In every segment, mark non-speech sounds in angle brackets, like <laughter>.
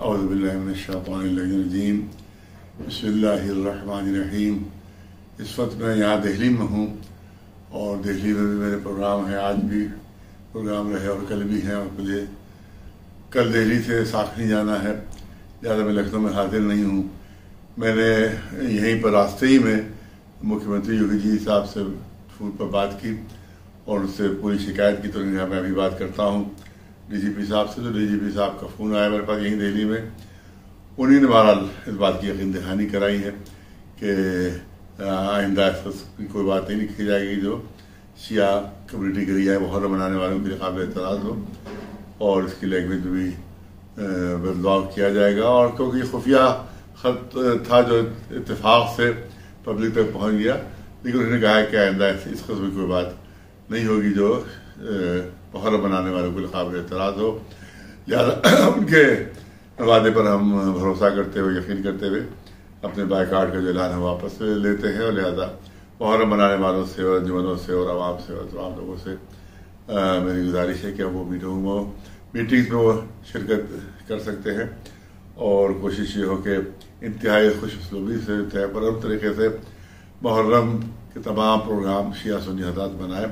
اعوذ باللہ من الشیطان الرجیم، بسم اللہ الرحمن الرحیم۔ اس وقت میں یہاں دہلی میں ہوں اور دہلی میں بھی میرے پروگرام ہیں، آج بھی پروگرام رہے اور کل بھی ہیں اور مجھے کل دہلی سے ساکھنی جانا ہے۔ زیادہ میں لکھنؤ میں حاضر نہیں ہوں۔ میں نے یہیں پر راستے ہی میں مکھیہ منتری یوگی جی صاحب سے فون پر بات کی اور اس سے پوری شکایت کی تو میں ابھی بات کرتا ہوں۔ ڈی جی پی صاحب سے، تو ڈی جی پی صاحب کا فون آیا میرے پاس یہیں دہلی میں۔ انہیں نے بہرحال اس بات کی یقین دہانی کرائی ہے کہ آئندہ کی کوئی بات نہیں لکھی جائے گی جو شیعہ کمیونٹی کے لیے محرم منانے والوں کے لیے قابل اعتراض ہو اور اس کی لینگویج بھی بدلاؤ کیا جائے گا۔ اور کیونکہ خفیہ خط تھا جو اتفاق سے پبلک تک پہنچ گیا، لیکن انہوں نے کہا کہ آئندہ اس قسم کی کوئی بات نہیں ہوگی جو محرم بنانے والوں کے قابل اعتراض ہو۔ لہٰذا <coughs> ان کے وعدے پر ہم بھروسہ کرتے ہوئے، یقین کرتے ہوئے اپنے بائی کارڈ کا جو اعلان ہے، واپس لیتے ہیں۔ اور لہٰذا محرم بنانے والوں سے اور انجمنوں سے اور عوام سے اور تمام لوگوں سے میری گزارش ہے کہ وہ میٹنگ میں میٹنگس میں وہ شرکت کر سکتے ہیں۔ اور کوشش یہ ہو کہ انتہائی خوش اسلوبی سے انتہائی پرم طریقے سے محرم کے تمام پروگرام شیعہ سنی حضرات بنائے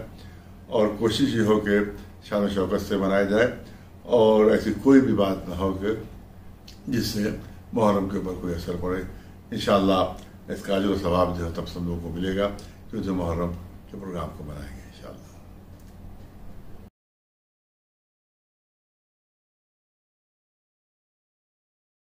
اور کوشش یہ ہو کہ شان و شوکت سے منائے جائے اور ایسی کوئی بھی بات نہ ہو کہ جس سے محرم کے اوپر کوئی اثر پڑے۔ انشاءاللہ اس کا جو ثواب جو ہے تب سب لوگوں کو ملے گا جو محرم کے پروگرام کو منائیں گے، انشاءاللہ۔